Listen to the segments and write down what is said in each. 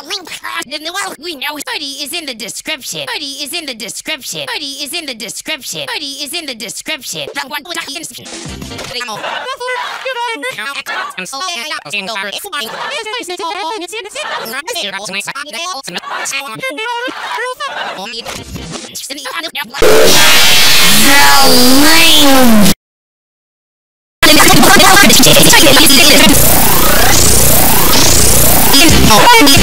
the link. Well, we know Hoodie is in the description. Hoodie is in the description. Hoodie is in the description. Hoodie is in the description. The one with the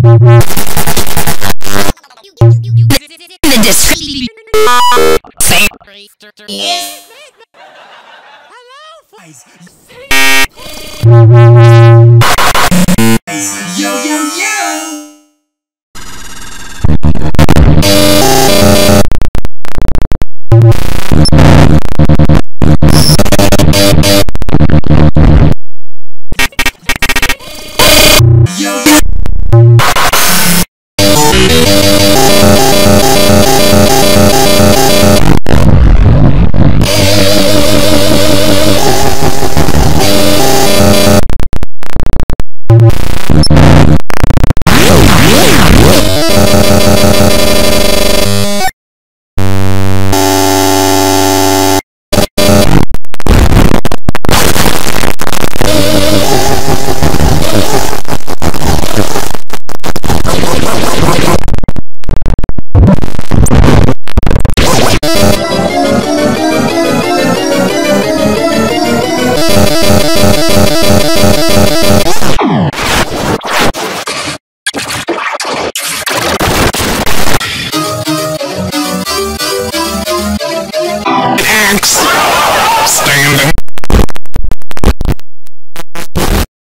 Hello, guys.